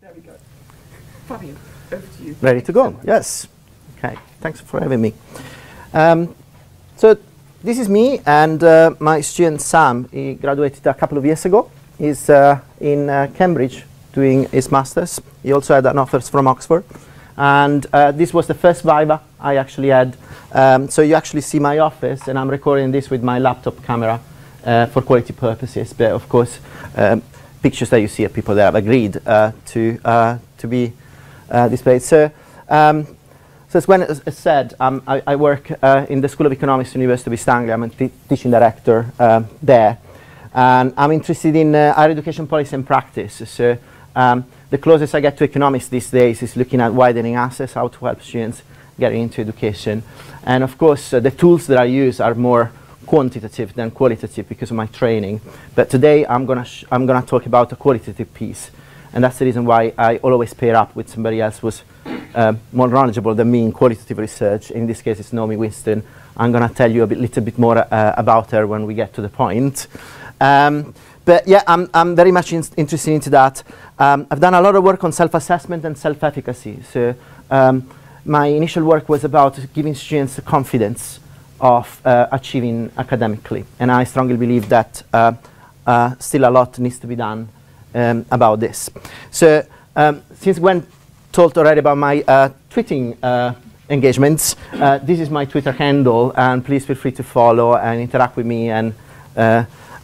There we go. Fabio, over to you. Ready to go? Yes. Okay. Thanks for having me. Um, so this is me and uh, my student Sam. He graduated a couple of years ago. He's uh, in uh, Cambridge doing his masters. He also had an offer from Oxford, and uh, this was the first Viva I actually had. Um, so you actually see my office, and I'm recording this with my laptop camera uh, for quality purposes. But of course, um, pictures that you see of people that have agreed uh, to uh, to be uh, displayed. So. Um, so as when as said, um, I, I, work uh, in the School of Economics, University of East Anglia. I'm a teaching director um, there, and I'm interested in higher education policy and practice. So um, the closest I get to economics these days is looking at widening access, how to help students get into education, and of course the tools that I use are more quantitative than qualitative because of my training. But today I'm gonna I'm gonna talk about a qualitative piece, and that's the reason why I always pair up with somebody else who's uh, more knowledgeable than me in qualitative research. In this case, it's Naomi Winstone. I'm going to tell you a bit, little bit more uh, about her when we get to the point. Um, but yeah, I'm, I'm very much in interested into that. Um, I've done a lot of work on self-assessment and self-efficacy. So um, my initial work was about giving students confidence of uh, achieving academically. And I strongly believe that uh, uh, still a lot needs to be done um, about this. So um, since when talked already about my uh, tweeting uh, engagements. Uh, this is my Twitter handle, and please feel free to follow and interact with me and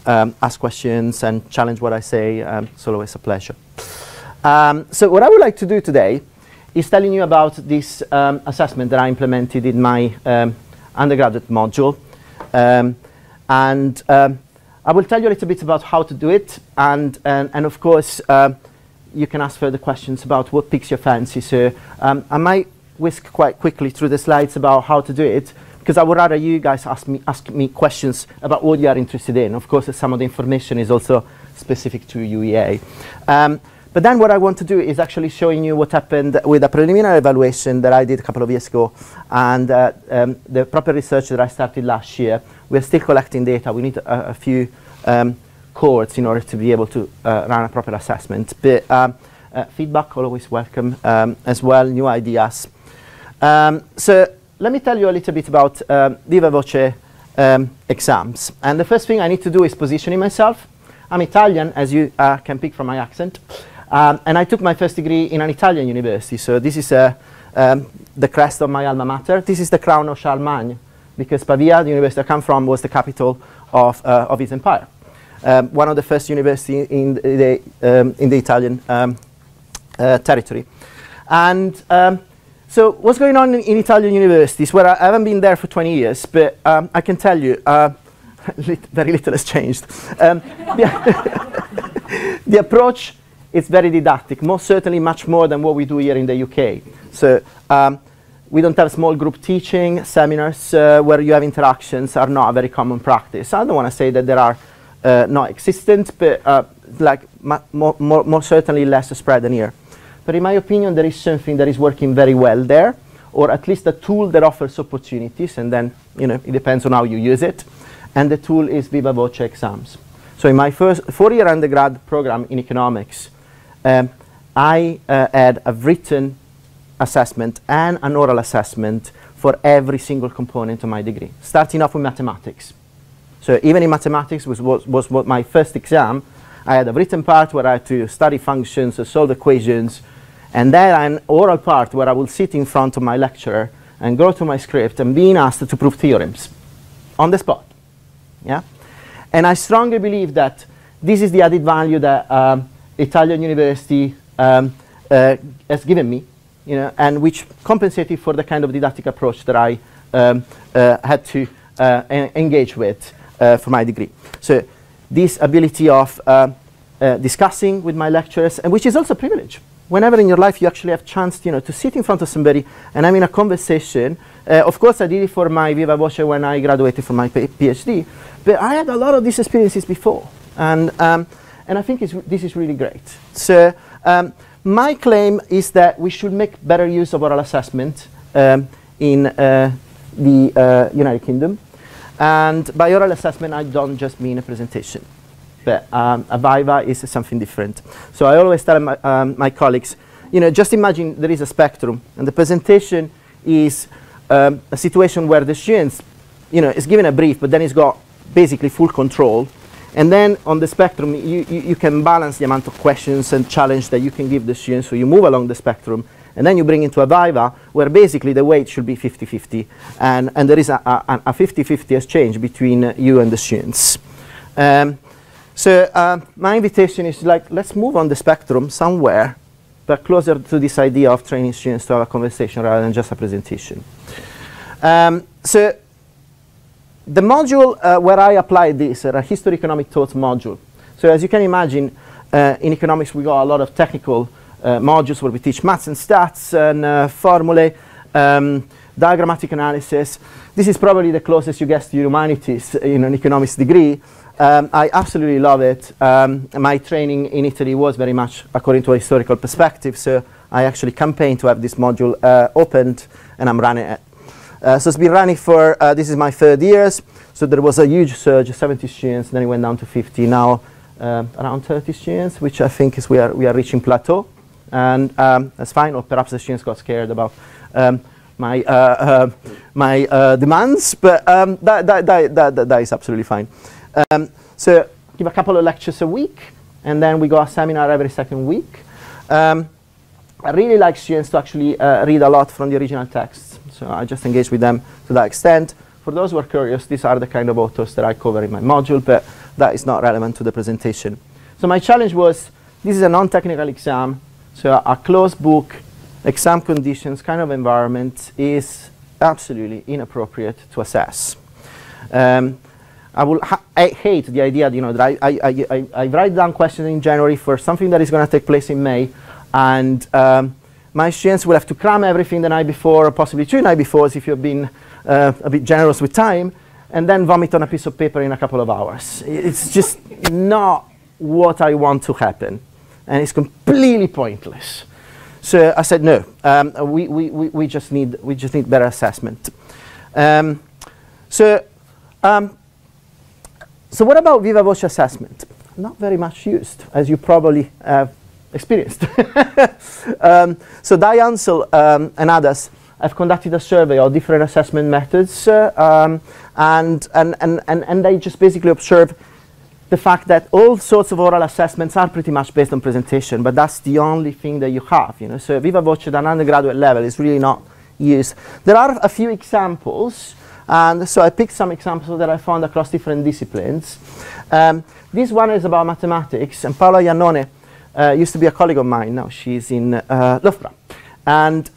um, ask questions and challenge what I say. Um, it's always a pleasure. Um, so what I would like to do today is telling you about this um, assessment that I implemented in my undergraduate module. Um, and I will tell you a little bit about how to do it, and, and, and of course, you can ask further questions about what piques your fancy. So um, I might whisk quite quickly through the slides about how to do it because I would rather you guys ask me, ask me questions about what you are interested in. Of course, some of the information is also specific to UEA. But then what I want to do is actually showing you what happened with a preliminary evaluation that I did a couple of years ago and uh, um, the proper research that I started last year. We're still collecting data. We need a, a few um, cohorts in order to be able to uh, run a proper assessment. But um, uh, feedback always welcome um, as well, new ideas. Um, so let me tell you a little bit about um, Viva Voce exams. And the first thing I need to do is positioning myself. I'm Italian, as you uh, can pick from my accent. Um, and I took my first degree in an Italian university. So this is uh, the crest of my alma mater. This is the crown of Charlemagne, because Pavia, the university I come from, was the capital of, uh, of his empire um, one of the first universities in the, um, in the Italian um, uh, territory. And um, so what's going on in, in, Italian universities? Well, I haven't been there for 20 years, but um, I can tell you, uh, very little has changed. Um, the, the approach is very didactic, most certainly much more than what we do here in the UK. So we don't have small group teaching, seminars uh, where you have interactions are not a very common practice. I don't want to say that there are uh, not existent, but uh, like more, more, more certainly less spread than here. But in my opinion, there is something that is working very well there, or at least a tool that offers opportunities, and then you know it depends on how you use it. And the tool is Viva Voce exams. So in my first four-year undergrad program in economics, um, I uh, had a written assessment and an oral assessment for every single component of my degree, starting off with mathematics. So even in mathematics was, was, was my first exam, I had a written part where I had to study functions, uh, solve equations, and then an oral part where I would sit in front of my lecturer and go to my script and being asked to prove theorems on the spot. Yeah? And I strongly believe that this is the added value that um, Italian University um, uh, has given me, you know, and which compensated for the kind of didactic approach that I um, uh, had to uh, engage with uh, for my degree. So this ability of uh, discussing with my lecturers, and which is also a privilege. Whenever in your life you actually have a chance, you know, to sit in front of somebody and I'm in a conversation. Of course, I did it for my Viva Voce when I graduated from my PhD, but I had a lot of these experiences before, and um, and I think this is really great. So um, my claim is that we should make better use of oral assessment um, in uh, the uh, United Kingdom. And by oral assessment, I don't just mean a presentation. but um, a Viva is something different. So I always tell my, um, my colleagues, you know, just imagine there is a spectrum, and the presentation is um, a situation where the students, you know, is given a brief, but then he's got basically full control. And then on the spectrum, you, you, you, can balance the amount of questions and challenge that you can give the students. So you move along the spectrum, and then you bring into a Viva, where basically the weight should be 50-50. And, and there is a 50-50 exchange between uh, you and the students. Um, so uh, my invitation is like, let's move on the spectrum somewhere, but closer to this idea of training students to have a conversation rather than just a presentation. Um, so the module uh, where I applied this, uh, a history economic thought module. So as you can imagine, uh, in economics we got a lot of technical uh, modules where we teach maths and stats and uh, formulae, um, diagrammatic analysis. This is probably the closest you get to humanities in an economics degree. Um, I absolutely love it. Um, my training in Italy was very much according to a historical perspective, so I actually campaigned to have this module uh, opened, and I'm running it. Uh, so it's been running for, uh, this is my third years, so there was a huge surge, 70 students, then it went down to 50, now uh, around 30 students, which I think is we are, we are reaching plateau, and um, that's fine, or perhaps the students got scared about um, my, uh, uh, my uh, demands, but um, that, that, that, that, that is absolutely fine. Um, so give a couple of lectures a week, and then we go a seminar every second week. Um, I really like students to actually uh, read a lot from the original texts. So I just engage with them to that extent. For those who are curious, these are the kind of authors that I cover in my module, but that is not relevant to the presentation. So my challenge was, this is a non-technical exam, so a closed book, exam conditions kind of environment is absolutely inappropriate to assess. Um, I will I hate the idea, you know, that I, I, I, I, write down questions in January for something that is going to take place in May, and um, my students will have to cram everything the night before, or possibly two nights before, if you've been uh, a bit generous with time, and then vomit on a piece of paper in a couple of hours. It's just not what I want to happen, and it's completely pointless. So I said, no, um, we, we, we, we, just need, we just need better assessment. Um, so um, so what about Viva Voce assessment? Not very much used, as you probably have experienced. um, so Dai Hounsell um, and others have conducted a survey of different assessment methods, uh, um, and, and, and, and, and they just basically observe the fact that all sorts of oral assessments are pretty much based on presentation, but that's the only thing that you have. You know? So Viva Voce at an undergraduate level is really not used. There are a few examples and so I picked some examples that I found across different disciplines. Um, this one is about mathematics, and Paola Iannone used to be a colleague of mine. Now she's in uh, Loughborough. And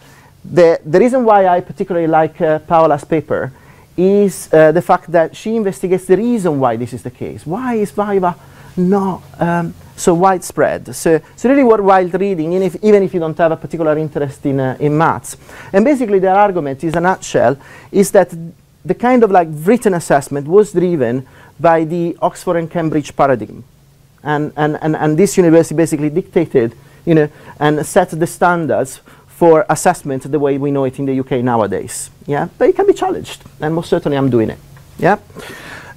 the, the reason why I particularly like uh, Paola's paper is uh, the fact that she investigates the reason why this is the case. Why is Viva not um, so widespread? So it's really worthwhile reading, even if, even if you don't have a particular interest in, uh, in maths. And basically their argument is a nutshell, is that the kind of like written assessment was driven by the Oxford and Cambridge paradigm. And, and, and, and this university basically dictated, you know, and set the standards for assessment the way we know it in the UK nowadays. Yeah, but it can be challenged, and most certainly I'm doing it. Yeah.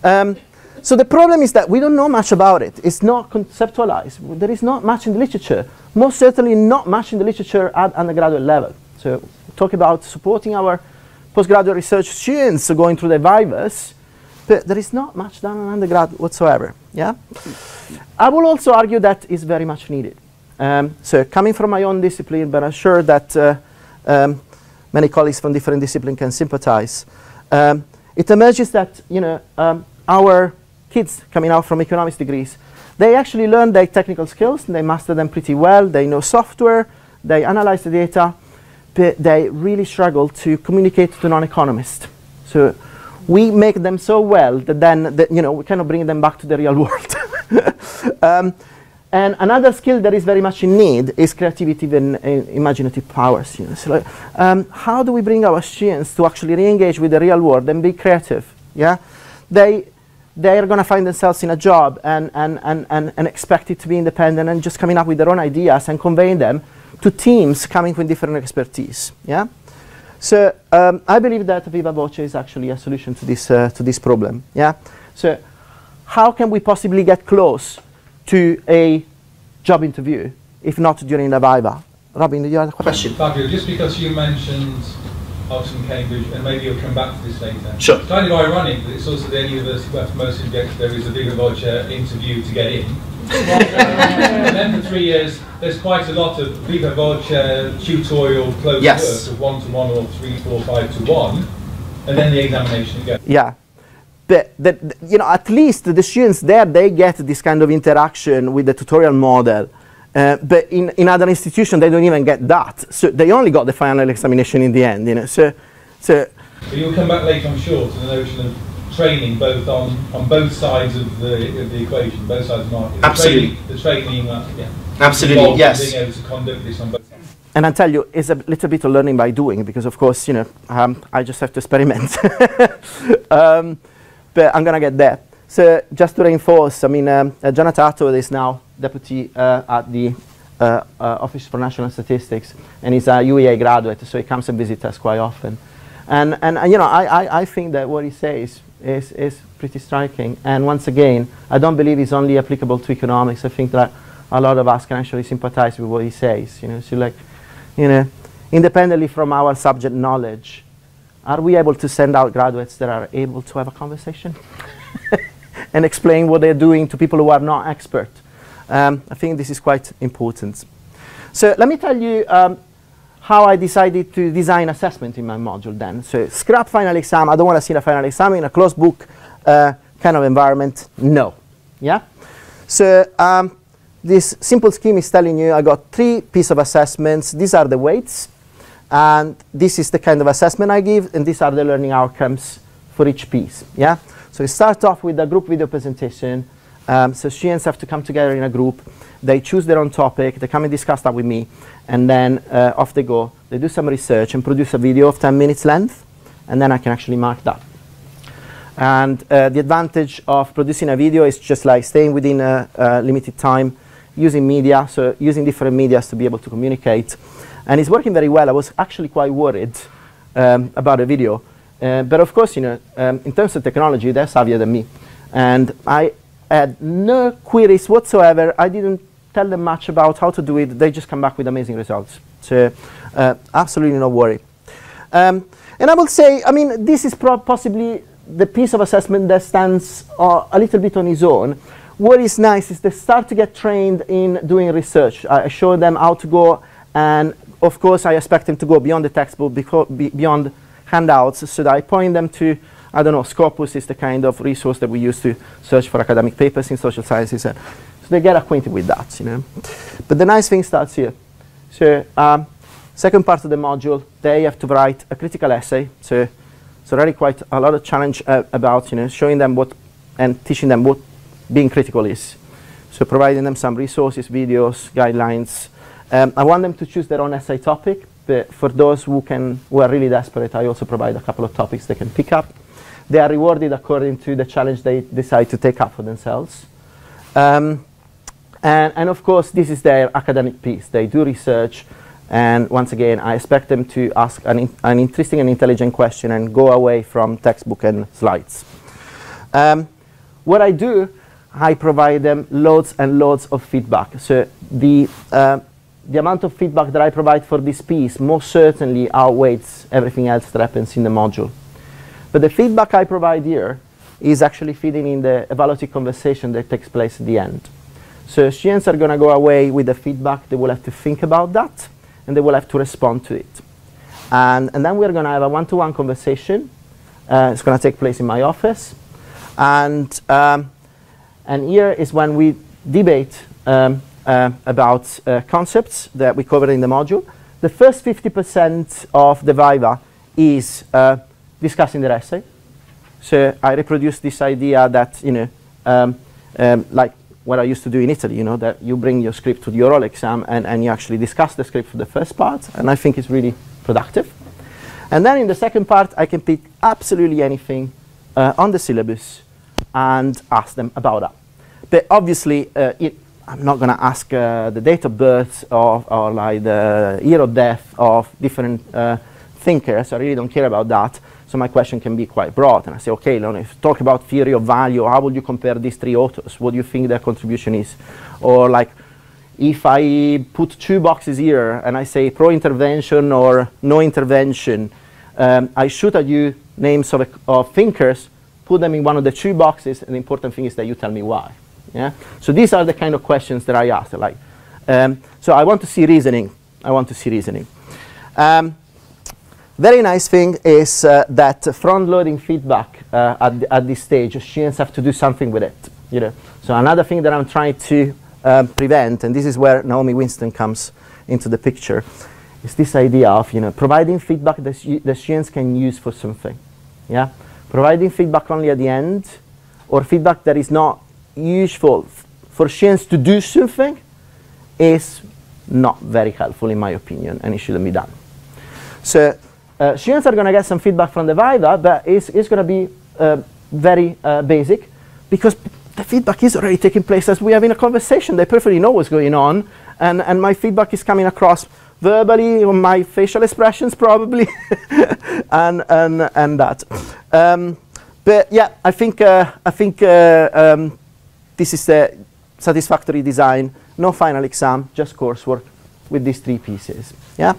Um, so the problem is that we don't know much about it. It's not conceptualized. There is not much in the literature. Most certainly not much in the literature at undergraduate level. So talk about supporting our postgraduate research students going through the Vivas, there is not much done on undergrad whatsoever. Yeah, I will also argue that is very much needed. Um, so coming from my own discipline, but I'm sure that uh, um, many colleagues from different disciplines can sympathize. Um, it emerges that you know um, our kids coming out from economics degrees, they actually learn their technical skills, and they master them pretty well. They know software, they analyze the data, but they really struggle to communicate to non-economists. So we make them so well that then, you know, we kind of bring them back to the real world. um, and another skill that is very much in need is creativity and uh, imaginative powers. You know? so um, how do we bring our students to actually re-engage with the real world and be creative? Yeah, they they are going to find themselves in a job and, and, and, and, and expect it to be independent and just coming up with their own ideas and conveying them to teams coming with different expertise. Yeah. So um, I believe that Viva Voce is actually a solution to this uh, to this problem. Yeah. So how can we possibly get close to a job interview if not during the Viva? Robin, do you have a question? Fabio, just because you mentioned Oxford and Cambridge, and maybe you'll come back to this later. Sure. It's kind of ironic that it's also the only university where for most subjects there is a Viva Voce interview to get in. And then for three years, there's quite a lot of Viva Voce tutorial close Yes. work of one to one or three, four, five to one, and then the examination again. Yeah. But the, the- you know, at least the students there, they get this kind of interaction with the tutorial model. Uh, but in, in other institutions, they don't even get that. So they only got the final examination in the end, you know. So, so But you'll come back later, I'm sure, to the notion of training both on, on both sides of the, of the equation, both sides of the market. The Absolutely. Training, the training, uh, yeah. Absolutely, yes. Being able to conduct this on both sides. and I tell you, it's a little bit of learning by doing because, of course, you know, um, I just have to experiment. um, but I'm gonna get there. So just to reinforce, I mean, um, uh, Jonathan Athow is now deputy uh, at the uh, uh, Office for National Statistics, and he's a UEA graduate, so he comes and visits us quite often. And, and uh, you know, I, I, I think that what he says is, is pretty striking. And once again, I don't believe it's only applicable to economics. I think that a lot of us can actually sympathize with what he says. You know, so like, you know, independently from our subject knowledge, are we able to send out graduates that are able to have a conversation and explain what they're doing to people who are not expert? Um, I think this is quite important. So let me tell you um, how I decided to design assessment in my module then. So scrap final exam, I don't want to see a final exam in a closed book uh, kind of environment, no. Yeah? So um, this simple scheme is telling you I got three pieces of assessments. These are the weights. And this is the kind of assessment I give, and these are the learning outcomes for each piece. Yeah. So we start off with a group video presentation. Um, so students have to come together in a group. They choose their own topic. They come and discuss that with me, and then uh, off they go. They do some research and produce a video of 10 minutes length, and then I can actually mark that. And uh, the advantage of producing a video is just like staying within a, a limited time, using media, so using different medias to be able to communicate. And it's working very well. I was actually quite worried um, about the video. Uh, but of course, you know, um, in terms of technology, they're savvier than me. And I had no queries whatsoever. I didn't tell them much about how to do it. They just come back with amazing results. So uh, absolutely no worry. Um, and I will say, I mean, this is possibly the piece of assessment that stands uh, a little bit on its own. What is nice is they start to get trained in doing research. I show them how to go, and of course, I expect them to go beyond the textbook, be beyond handouts, so that I point them to, I don't know, Scopus is the kind of resource that we use to search for academic papers in social sciences. They get acquainted with that, you know. But the nice thing starts here. So, um, second part of the module, they have to write a critical essay. So, it's already quite a lot of challenge uh, about, you know, showing them what and teaching them what being critical is. So, providing them some resources, videos, guidelines. Um, I want them to choose their own essay topic. But for those who can, who are really desperate, I also provide a couple of topics they can pick up. They are rewarded according to the challenge they decide to take up for themselves. Um, and, and of course, this is their academic piece. They do research, and once again, I expect them to ask an, in, an interesting and intelligent question and go away from textbook and slides. Um, what I do, I provide them loads and loads of feedback. So the, uh, the amount of feedback that I provide for this piece most certainly outweighs everything else that happens in the module. But the feedback I provide here is actually feeding in the evaluative conversation that takes place at the end. So students are going to go away with the feedback. They will have to think about that, and they will have to respond to it. And, and then we're going to have a one-to-one conversation. Uh, it's going to take place in my office. And, um, and here is when we debate um, uh, about uh, concepts that we covered in the module. The first 50% of the Viva is uh, discussing their essay. So I reproduce this idea that, you know, um, um, like what I used to do in Italy, you know, that you bring your script to the oral exam and, and you actually discuss the script for the first part, and I think it's really productive. And then in the second part, I can pick absolutely anything uh, on the syllabus and ask them about that. But obviously, uh, it, I'm not going to ask uh, the date of birth or, or like the year of death of different uh, thinkers. I really don't care about that. So my question can be quite broad. And I say, okay, Leon, if you talk about theory of value, how would you compare these three authors? What do you think their contribution is? Or like, if I put two boxes here and I say pro-intervention or no intervention, um, I shoot at you names of, of thinkers, put them in one of the two boxes, and the important thing is that you tell me why. Yeah? So these are the kind of questions that I ask. Like, um, so I want to see reasoning. I want to see reasoning. Um, very nice thing is uh, that front-loading feedback uh, at, at this stage, students have to do something with it. You know. So another thing that I'm trying to um, prevent, and this is where Naomi Winstone comes into the picture, is this idea of you know providing feedback that the students can use for something. Yeah, providing feedback only at the end, or feedback that is not useful for students to do something, is not very helpful in my opinion, and it shouldn't be done. So uh, students are going to get some feedback from the Viva, but it's, it's going to be uh, very uh, basic because the feedback is already taking place as we have in a conversation. They perfectly know what's going on, and, and my feedback is coming across verbally, on my facial expressions probably, and, and, and that. Um, but yeah, I think, uh, I think uh, um, this is the satisfactory design, no final exam, just coursework with these three pieces. Yeah.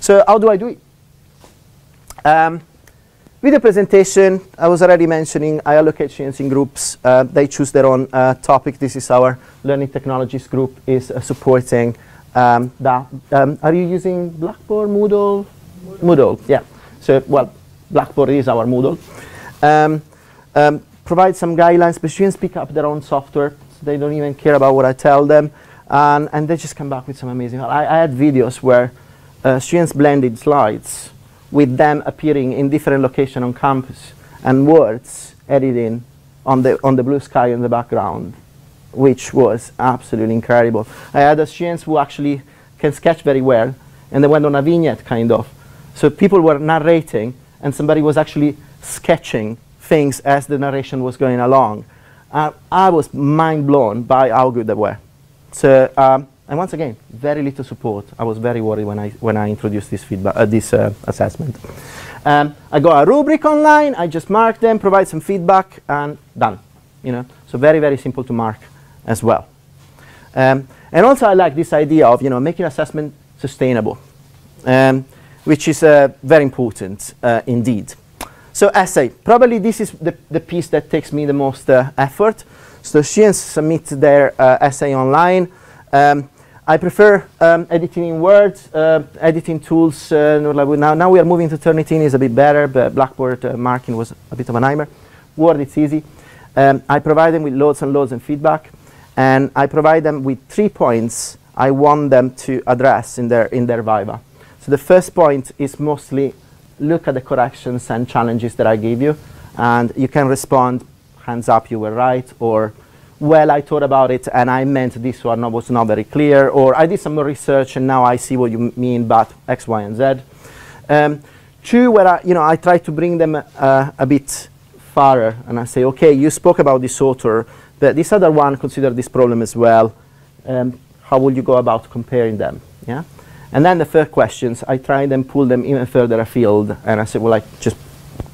So how do I do it? Um, video presentation, I was already mentioning, I allocate students in groups. Uh, they choose their own uh, topic. This is our learning technologies group is uh, supporting um, that. Um, are you using Blackboard, Moodle? Moodle? Moodle, yeah. So, well, Blackboard is our Moodle. Um, um, provide some guidelines, but students pick up their own software. So they don't even care about what I tell them. And, and they just come back with some amazing, I, I had videos where uh, students blended slides with them appearing in different locations on campus and words editing on the, on the blue sky in the background, which was absolutely incredible. I had students who actually can sketch very well, and they went on a vignette kind of. So people were narrating, and somebody was actually sketching things as the narration was going along. Uh, I was mind blown by how good they were. So um, and once again, very little support. I was very worried when I, when I introduced this, feedback, uh, this uh, assessment. Um, I got a rubric online, I just mark them, provide some feedback, and done. You know? So very, very simple to mark as well. Um, and also I like this idea of you know, making assessment sustainable, um, which is uh, very important uh, indeed. So essay, probably this is the, the piece that takes me the most uh, effort. So students submit their uh, essay online. Um, I prefer um, editing in Word, uh, editing tools. Uh, now, now we are moving to Turnitin is a bit better, but Blackboard uh, marking was a bit of a nightmare. Word, it's easy. Um, I provide them with loads and loads of feedback, and I provide them with three points I want them to address in their, in their Viva. So the first point is mostly look at the corrections and challenges that I gave you, and you can respond, hands up, you were right, or well, I thought about it and I meant this one was not very clear, or I did some research and now I see what you mean, but X, Y, and Z. Um, two, where I, you know, I try to bring them uh, a bit farther and I say, okay, you spoke about this author, but this other one considered this problem as well. Um, how will you go about comparing them? Yeah. And then the third questions, I try and pull them even further afield, and I say, well, like just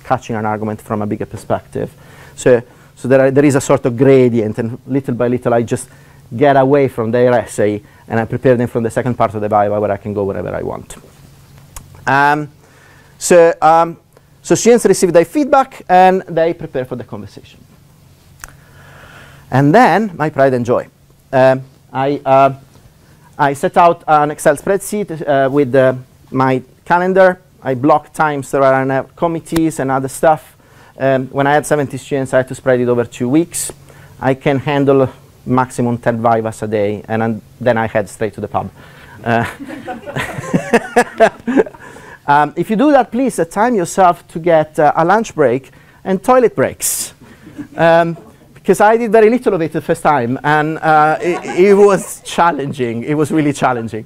catching an argument from a bigger perspective. So so there, are, there is a sort of gradient, and little by little I just get away from their essay, and I prepare them from the second part of the Viva where I can go wherever I want. Um, so, um, so students receive their feedback, and they prepare for the conversation. And then, my pride and joy. Um, I, uh, I set out an Excel spreadsheet uh, with uh, my calendar. I block times there are committees and other stuff. Um, when I had 70 students, I had to spread it over two weeks. I can handle maximum 10 vivas a day, and then I head straight to the pub. Uh, um, if you do that, please uh, time yourself to get uh, a lunch break and toilet breaks. Um, because I did very little of it the first time, and uh, it, it, was challenging. It was really challenging.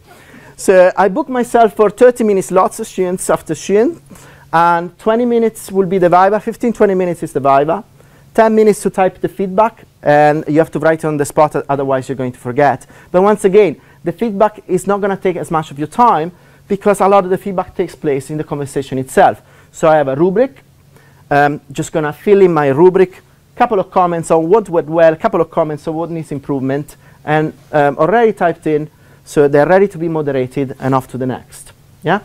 So I booked myself for 30 minutes lots of students after student. And 20 minutes will be the Viva, 15, 20 minutes is the Viva. 10 minutes to type the feedback, and you have to write it on the spot, otherwise you're going to forget. But once again, the feedback is not going to take as much of your time because a lot of the feedback takes place in the conversation itself. So I have a rubric. Um, just gonna fill in my rubric, couple of comments on what went well, couple of comments on what needs improvement, and um, already typed in, so they're ready to be moderated and off to the next. Yeah.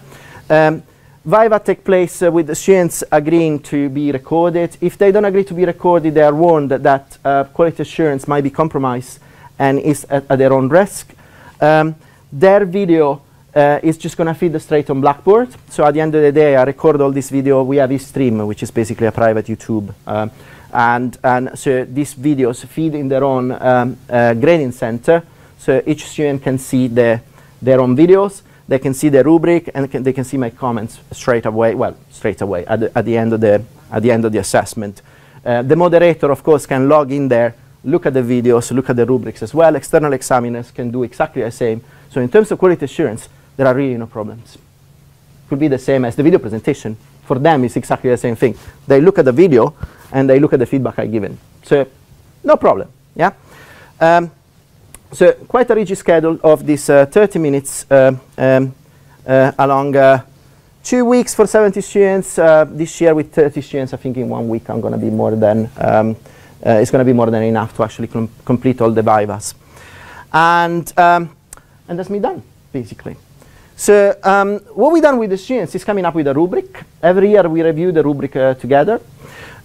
Um, Viva take place uh, with the students agreeing to be recorded. If they don't agree to be recorded, they are warned that, that uh, quality assurance might be compromised and is at, at their own risk. Um, their video uh, is just going to feed straight on Blackboard. So at the end of the day, I record all this video. We have eStream, which is basically a private YouTube. Um, and, and so these videos feed in their own um, uh, grading center. So each student can see the, their own videos. They can see the rubric and can, they can see my comments straight away. Well, straight away at the, at the, end, of the, at the end of the assessment. Uh, the moderator, of course, can log in there, look at the videos, look at the rubrics as well. External examiners can do exactly the same. So in terms of quality assurance, there are really no problems. Could be the same as the video presentation. For them, it's exactly the same thing. They look at the video and they look at the feedback I given. So no problem. Yeah. Um, so quite a rigid schedule of this uh, 30 minutes uh, um, uh, along two weeks for 70 students. This year with 30 students, I think in one week I'm going to be more than um, it's going to be more than enough to actually com complete all the vivas. And um, and that's me done basically. So um, what we've done with the students is coming up with a rubric. Every year we review the rubric uh, together.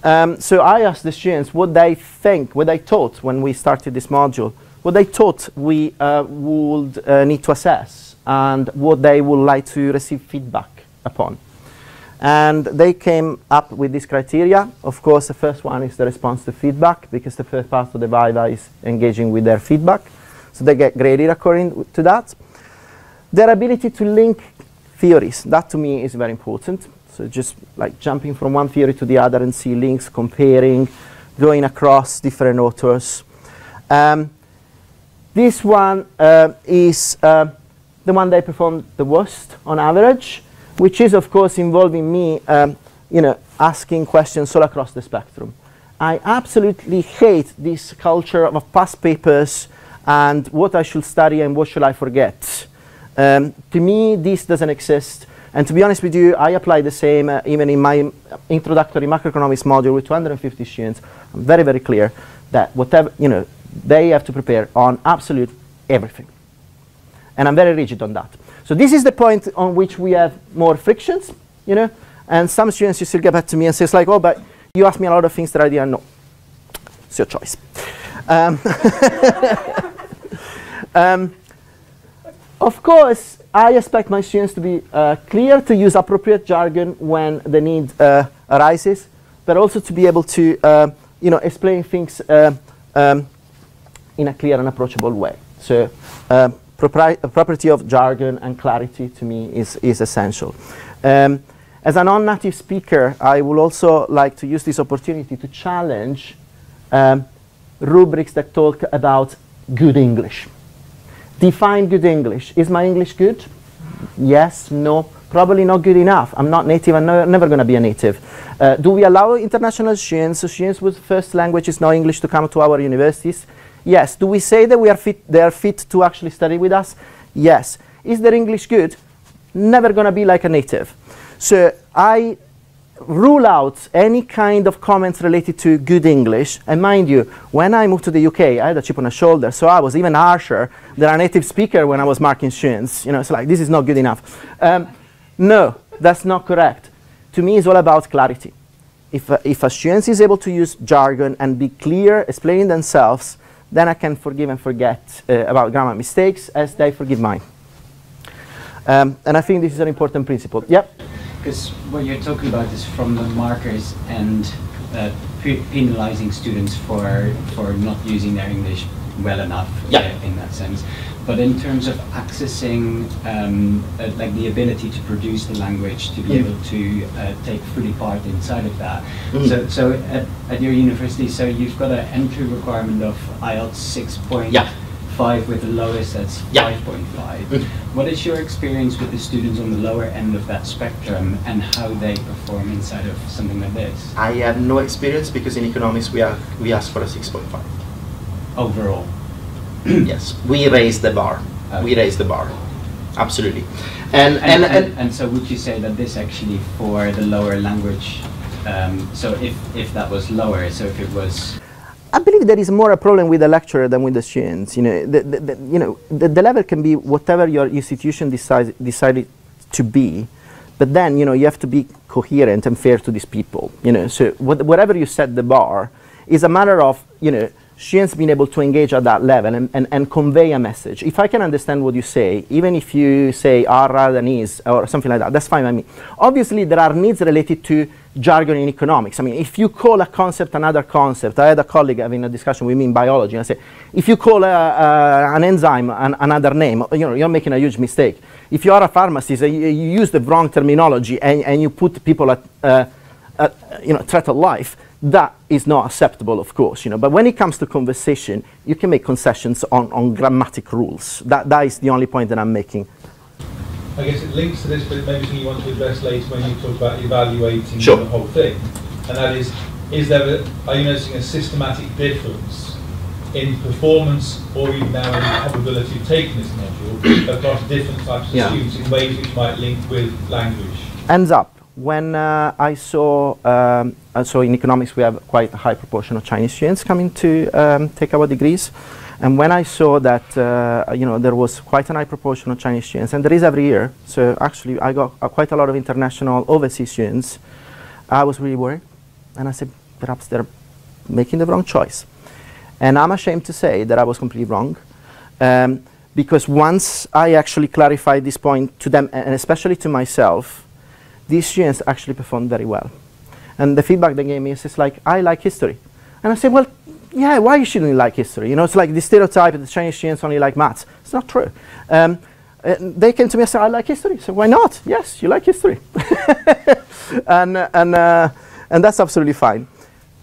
Um, so I asked the students what they think, what they thought when we started this module, what they thought we uh, would uh, need to assess and what they would like to receive feedback upon. And they came up with this criteria. Of course, the first one is the response to feedback because the first part of the Viva is engaging with their feedback. So they get graded according to that. Their ability to link theories, that to me is very important. So just like jumping from one theory to the other and see links, comparing, going across different authors. Um, this one uh, is uh, the one they performed the worst on average, which is of course involving me, um, you know, asking questions all across the spectrum. I absolutely hate this culture of past papers and what I should study and what should I forget. Um, to me, this doesn't exist. And to be honest with you, I apply the same uh, even in my introductory macroeconomics module with 250 students. I'm very, very clear that whatever, you know, they have to prepare on absolute everything. And I'm very rigid on that. So this is the point on which we have more frictions, you know, and some students you still get back to me and say, it's like, oh, but you asked me a lot of things that I didn't know. It's your choice. Um, um, of course, I expect my students to be uh, clear to use appropriate jargon when the need uh, arises, but also to be able to, uh, you know, explain things uh, um, in a clear and approachable way. So, uh, property of jargon and clarity to me is, is essential. Um, as a non-native speaker, I would also like to use this opportunity to challenge um, rubrics that talk about good English. Define good English. Is my English good? Yes, no, probably not good enough. I'm not native, I'm no, never going to be a native. Uh, do we allow international students, students whose first language is not English, to come to our universities? Yes. Do we say that we are fit, they are fit to actually study with us? Yes. Is their English good? Never going to be like a native. So I rule out any kind of comments related to good English. And mind you, when I moved to the UK, I had a chip on the shoulder, so I was even harsher than a native speaker when I was marking students. You know, it's like, this is not good enough. Um, no, that's not correct. To me, it's all about clarity. If a, if a student is able to use jargon and be clear, explaining themselves, then I can forgive and forget uh, about grammar mistakes as they forgive mine. Um, and I think this is an important principle. Yep. Because what you're talking about is from the markers and uh, penalizing students for for not using their English well enough yeah. uh, in that sense. But in terms of accessing, um, uh, like the ability to produce the language, to be mm. able to uh, take fully part inside of that. Mm. So, so at, at, your university, so you've got an entry requirement of IELTS 6.5 yeah five with the lowest that's yeah. 5.5. Mm. What is your experience with the students on the lower end of that spectrum and how they perform inside of something like this? I have no experience because in economics we are we ask for a 6.5. Overall? yes, we raise the bar. Okay. We raise the bar, absolutely. And, And, and, and so would you say that this actually for the lower language, um, so if, if that was lower, so if it was, I believe there is more a problem with the lecturer than with the students. You know, the, the, the, you know, the, the level can be whatever your institution decides decided to be, but then you know you have to be coherent and fair to these people. You know, so what, whatever you set the bar is a matter of you know students being able to engage at that level and, and, and convey a message. If I can understand what you say, even if you say are rather than is or something like that, that's fine by me. Obviously, there are needs related to jargon in economics. I mean, if you call a concept another concept, I had a colleague having a discussion with me in biology, and I said, if you call a, a, an enzyme an, another name, you know, you're making a huge mistake. If you are a pharmacist, uh, you, you use the wrong terminology and, and you put people at, uh, at you know, threat of life, that is not acceptable, of course, you know. But when it comes to conversation, you can make concessions on, on grammatic rules. That, that is the only point that I'm making. I guess it links to this, but maybe something you want to address later when you talk about evaluating Sure. the whole thing. And that is, is there a, are you noticing a systematic difference in performance or even now in the probability of taking this module across different types of Yeah. students in ways which might link with language? ends up when uh, I saw, um, uh, so in economics we have quite a high proportion of Chinese students coming to um, take our degrees. And when I saw that, uh, you know, there was quite a high proportion of Chinese students, and there is every year, so actually I got uh, quite a lot of international overseas students, I was really worried. And I said, perhaps they're making the wrong choice. And I'm ashamed to say that I was completely wrong. Um, because once I actually clarified this point to them, and especially to myself, these students actually performed very well. And the feedback they gave me is it's like, I like history. And I said, well, yeah, why you shouldn't you like history? You know, it's like the stereotype that the Chinese students only like maths. It's not true. Um, uh, they came to me and said, I like history. So why not? Yes, you like history. and, uh, and, uh, and that's absolutely fine.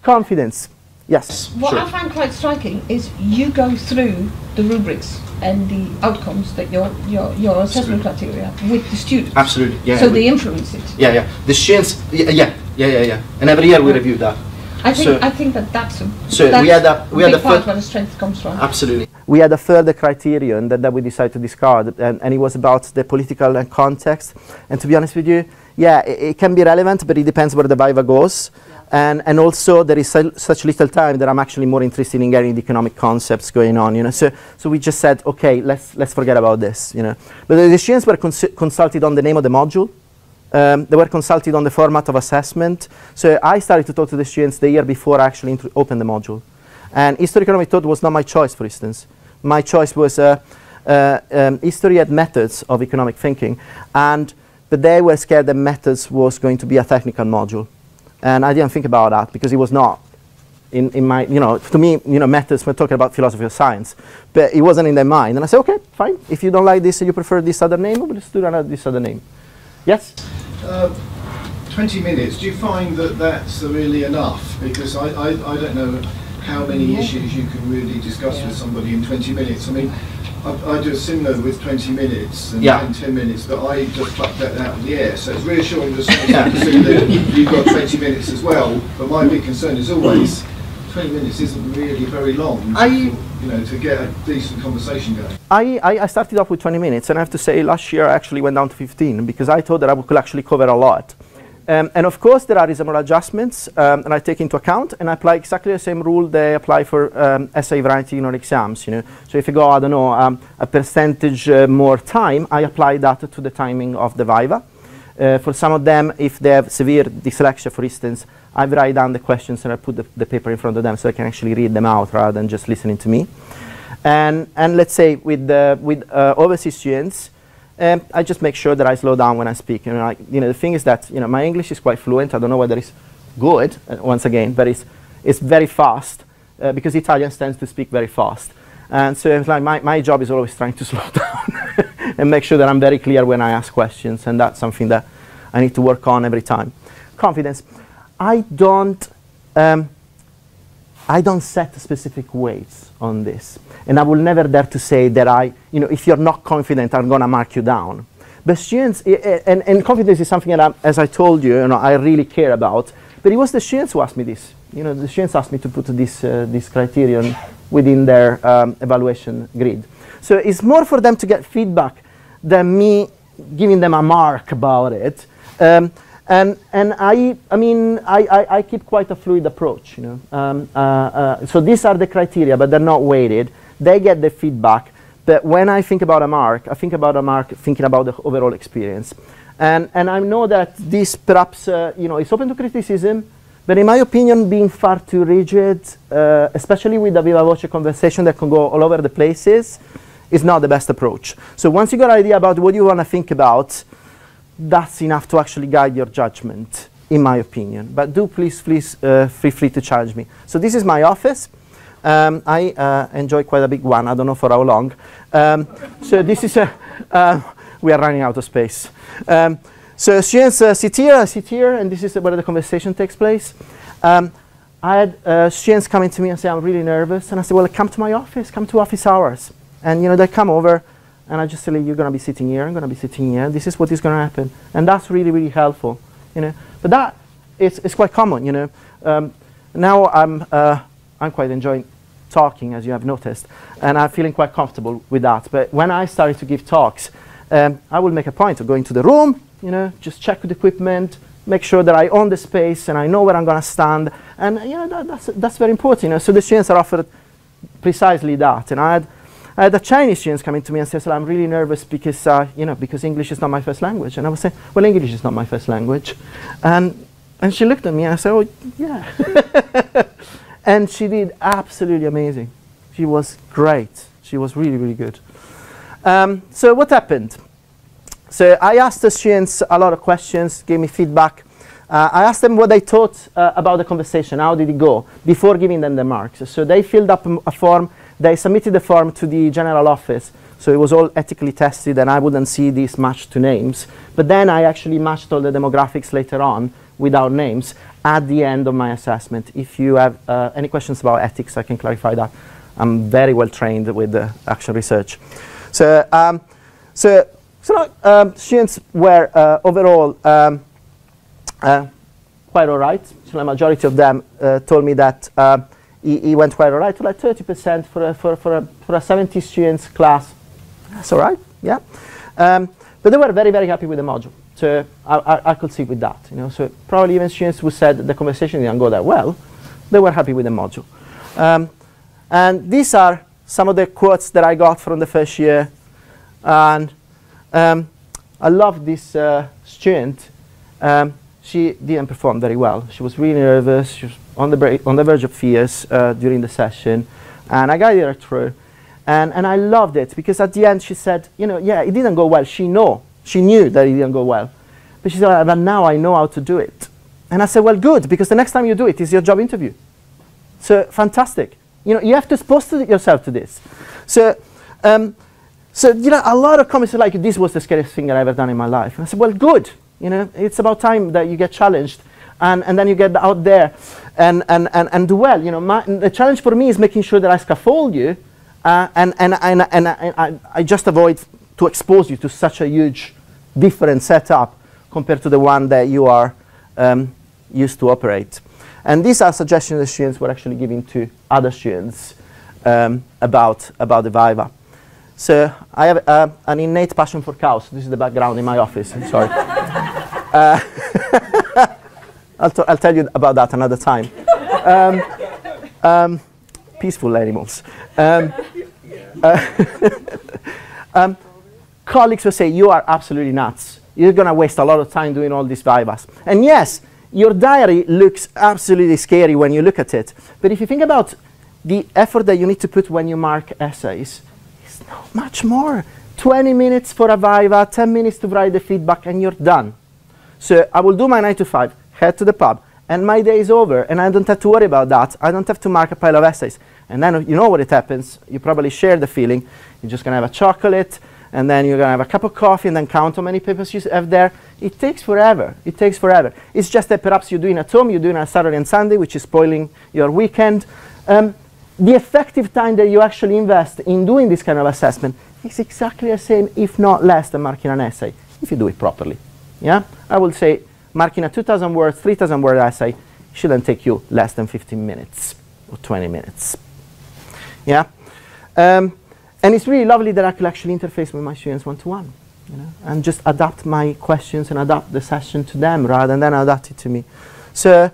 Confidence. Yes. What sure. I find quite striking is you go through the rubrics and the outcomes that your your, your assessment criteria with the students. Absolutely. Yeah. so we- they influence it. yeah, yeah. The students, yeah, yeah, yeah, yeah, yeah. And every year we review that. I think So- I think that that's a So we that's had a- we had big a part where the strength comes from. Absolutely. We had a further criterion that, that we decided to discard, and, and it was about the political and context. And to be honest with you, yeah, it, it can be relevant, but it depends where the Viva goes. And, and also, there is such little time that I'm actually more interested in getting the economic concepts going on. You know, so so we just said, okay, let's let's forget about this. You know, but the, students were cons- consulted on the name of the module. Um, they were consulted on the format of assessment. So I started to talk to the students the year before I actually opened the module. And history economic thought was not my choice, for instance. My choice was uh, uh, um, history and methods of economic thinking. And, but they were scared that methods was going to be a technical module. And I didn't think about that because it was not. In, in my, you know, to me, you know, methods, we're talking about philosophy of science, but it wasn't in their mind. And I said, okay, fine. If you don't like this and you prefer this other name, we'll just do another, this other name. Yes? Uh, 20 minutes, do you find that that's really enough? Because I, I, I don't know how many issues you can really discuss with somebody in 20 minutes. I mean, I, I do a similar with 20 minutes and Yeah. 10, 10 minutes, but I just plucked that out of the air. So it's reassuring to see to see that you've got 20 minutes as well. But my big concern is always 20 minutes isn't really very long, I- you know, to get a decent conversation going. I, I, I started off with 20 minutes, and I have to say, last year I actually went down to 15 because I thought that I could actually cover a lot. Um, and of course, there are reasonable adjustments, um, I take into account and I apply exactly the same rule they apply for um, essay writing or exams. You know, so if you go, I don't know, um, a percentage uh, more time, I apply that to the timing of the viva. Uh, for some of them, if they have severe dyslexia, for instance, I write down the questions and I put the, the paper in front of them so they can actually read them out rather than just listening to me. And, and let's say with, the, with uh, overseas students, um, I just make sure that I slow down when I speak. You know, like, you know, the thing is that you know, my English is quite fluent. I don't know whether it's good, uh, once again, but it's, it's very fast uh, because Italians tend to speak very fast. And so it's like my, my job is always trying to slow down and make sure that I'm very clear when I ask questions. And that's something that I need to work on every time. Confidence. I don't, um, I don't set specific weights on this. And I will never dare to say that I, you know, if you're not confident, I'm going to mark you down. But students, i- i- and, and confidence is something that, I'm, as I told you, you know, I really care about. But it was the students who asked me this. You know, the students asked me to put this, uh, this criterion within their um, evaluation grid. So it's more for them to get feedback than me giving them a mark about it. Um, and and I, I mean, I, I, I, keep quite a fluid approach, you know. Um, uh, uh, so these are the criteria, but they're not weighted. They get the feedback. But when I think about a mark, I think about a mark thinking about the overall experience. And, and I know that this perhaps, uh, you know, is open to criticism, but in my opinion, being far too rigid, uh, especially with the Viva Voce conversation that can go all over the places, is not the best approach. So once you got an idea about what you want to think about, that's enough to actually guide your judgment, in my opinion. But do please, please uh, feel free to challenge me. So this is my office. Um, I uh, enjoy quite a big one. I don't know for how long. Um, so this is a, uh, we are running out of space. Um, so students uh, sit here, sit here, and this is where the conversation takes place. Um, I had uh, students coming to me and say, I'm really nervous. And I said, well, come to my office, come to office hours. And you know, they come over, and I just say, you, you're going to be sitting here, I'm going to be sitting here. This is what is going to happen. And that's really, really helpful, you know. But that is, is quite common, you know. Um, now I'm, uh, I'm quite enjoying talking, as you have noticed, and I'm feeling quite comfortable with that. But when I started to give talks, um, I will make a point of going to the room, you know, just check the equipment, make sure that I own the space and I know where I'm going to stand. And, you know, that, that's, that's very important. You know, so the students are offered precisely that. And I had, Had the Chinese students coming to me and say, well, I'm really nervous because, uh, you know, because English is not my first language. And I was saying, well, English is not my first language. And, and she looked at me and I said, oh, yeah. and she did absolutely amazing. She was great. She was really, really good. Um, so what happened? So I asked the students a lot of questions, gave me feedback. Uh, I asked them what they thought uh, about the conversation, how did it go, before giving them the marks. So they filled up a form, they submitted the form to the general office, so it was all ethically tested and I wouldn't see these matched to names. But then I actually matched all the demographics later on without names at the end of my assessment. If you have uh, any questions about ethics, I can clarify that. I'm very well trained with the action research. So, um, so so um, students were uh, overall um, uh, quite all right. So the majority of them uh, told me that uh, he, he, went quite all right, like 30% for a, for, for, a, for a 70 students class. That's all right, yeah. Um, but they were very, very happy with the module. So I, I, I, could see with that, you know. So probably even students who said the conversation didn't go that well, they were happy with the module. Um, and these are some of the quotes that I got from the first year. And um, I love this uh, student. Um, she didn't perform very well. She was really nervous. She was on the, on the verge of tears uh, during the session. And I guided her through. And, and I loved it because at the end she said, you know, yeah, it didn't go well. She know. She knew that it didn't go well. But she said, but now I know how to do it. And I said, well, good, because the next time you do it is your job interview. So fantastic. You know, you have to expose yourself to this. So um, so, you know, a lot of comments are like, this was the scariest thing I've ever done in my life. And I said, well, good. You know, it's about time that you get challenged and, and then you get out there and, and, and, and do well. You know, my, the challenge for me is making sure that I scaffold you uh, and, and, and, and, and I, I just avoid to expose you to such a huge different setup compared to the one that you are um, used to operate. And these are suggestions the students were actually giving to other students um, about, about the Viva. So I have uh, an innate passion for cows. This is the background in my office. I'm sorry. uh, I'll, I'll, tell you about that another time. Um, um, peaceful animals. Um, uh, um, colleagues will say, you are absolutely nuts. You're going to waste a lot of time doing all these vivas. And yes, your diary looks absolutely scary when you look at it. But if you think about the effort that you need to put when you mark essays, it's not much more. 20 minutes for a Viva, 10 minutes to write the feedback, and you're done. So I will do my 9 to 5, head to the pub, and my day is over, and I don't have to worry about that. I don't have to mark a pile of essays. And then you know what it happens. You probably share the feeling. You're just going to have a chocolate, and then you're going to have a cup of coffee, and then count how many papers you have there. It takes forever. It takes forever. It's just that perhaps you're doing at home, you're doing on Saturday and Sunday, which is spoiling your weekend. Um, the effective time that you actually invest in doing this kind of assessment is exactly the same, if not less, than marking an essay, if you do it properly. Yeah, I would say marking a 2,000 word, 3,000 word essay shouldn't take you less than 15 minutes or 20 minutes. Yeah, um, and it's really lovely that I could actually interface with my students one to one. you know, and just adapt my questions and adapt the session to them rather than adapt it to me. So,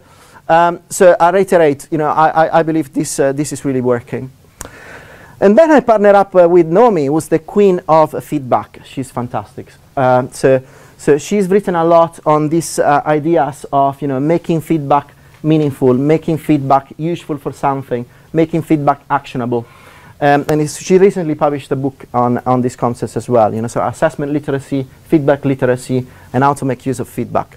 um, so I reiterate, you know, I, I, I believe this, uh, this is really working. And then I partner up uh, with Naomi, who's the queen of feedback. She's fantastic. Um, so, so she's written a lot on these uh, ideas of, you know, making feedback meaningful, making feedback useful for something, making feedback actionable. Um, and she recently published a book on, on these concepts as well, you know, so assessment literacy, feedback literacy, and how to make use of feedback.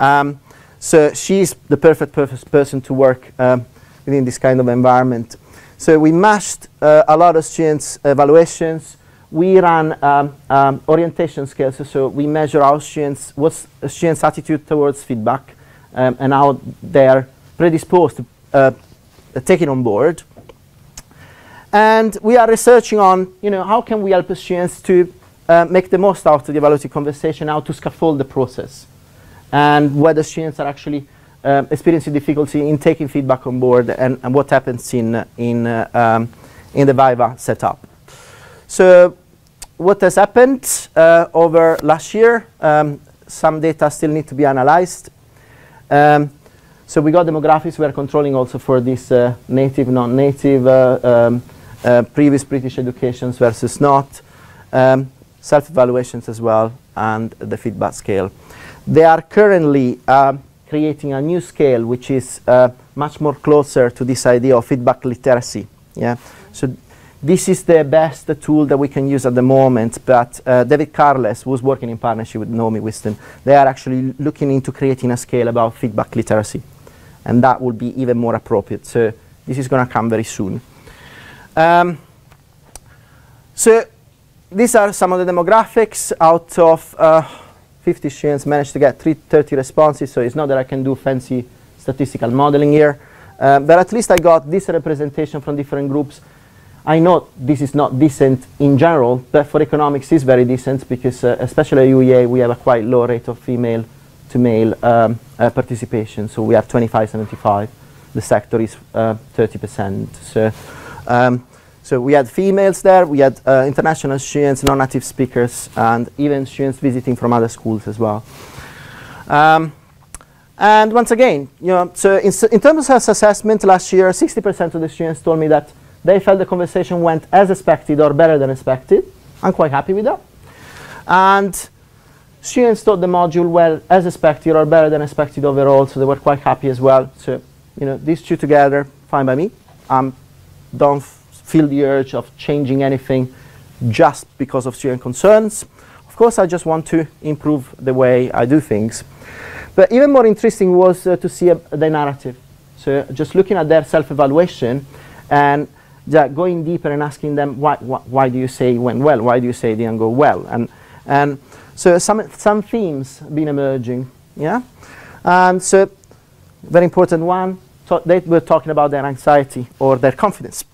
Um, so she's the perfect person to work um, within this kind of environment. So we mashed uh, a lot of students' evaluations. We run um, um, orientation scales, so we measure our students, what's students' attitude towards feedback, um, and how they're predisposed to uh, take it on board. And we are researching on, you know, how can we help students to uh, make the most out of the evaluative conversation, how to scaffold the process, and whether students are actually um, experiencing difficulty in taking feedback on board and, and what happens in, uh, in, uh, um, in the Viva setup. So what has happened uh, over last year, um, some data still need to be analyzed. Um, so we got demographics we are controlling also for this uh, native, non-native, uh, um, uh, previous British educations versus not, um, self-evaluations as well, and the feedback scale. They are currently um, creating a new scale which is uh, much more closer to this idea of feedback literacy. Yeah, so this is the best tool that we can use at the moment, but uh, David Carless, who's working in partnership with Naomi Winstone, they are actually looking into creating a scale about feedback literacy, and that will be even more appropriate. So this is going to come very soon. Um, so these are some of the demographics out of uh, 50 students managed to get 330 responses, so it's not that I can do fancy statistical modeling here, uh, but at least I got this representation from different groups. I know this is not decent in general, but for economics it's very decent because uh, especially at UEA we have a quite low rate of female to male um, uh, participation, so we have 25-75. The sector is 30%. Uh, so um, so we had females there, we had uh, international students, non-native speakers, and even students visiting from other schools as well. Um, and once again, you know, so in, in terms of assessment last year, 60% of the students told me that they felt the conversation went as expected or better than expected. I'm quite happy with that. And students thought the module well as expected or better than expected overall, so they were quite happy as well. So, you know, these two together, fine by me. I um, don't feel the urge of changing anything just because of student concerns. Of course, I just want to improve the way I do things. But even more interesting was uh, to see a, the narrative. So just looking at their self-evaluation and going deeper and asking them, why, wh why do you say it went well? Why do you say it didn't go well? And, and so some, some themes been emerging, yeah? And so very important one, they were talking about their anxiety or their confidence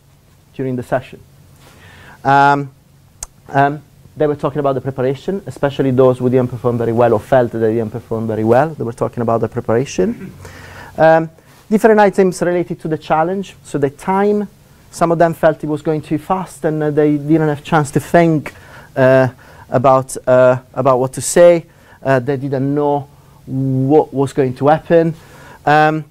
during the session. Um, um, they were talking about the preparation, especially those who didn't perform very well or felt that they didn't perform very well. They were talking about the preparation. Um, different items related to the challenge, so the time. Some of them felt it was going too fast and uh, they didn't have chance to think uh, about, uh, about what to say. Uh, they didn't know what was going to happen. Um,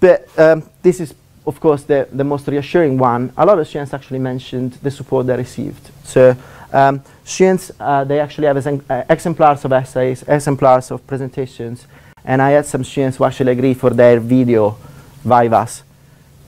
but um, this is of course, the, the most reassuring one, a lot of students actually mentioned the support they received. So um, students, uh, they actually have uh, exemplars of essays, exemplars of presentations, and I had some students who actually agreed for their video Vivas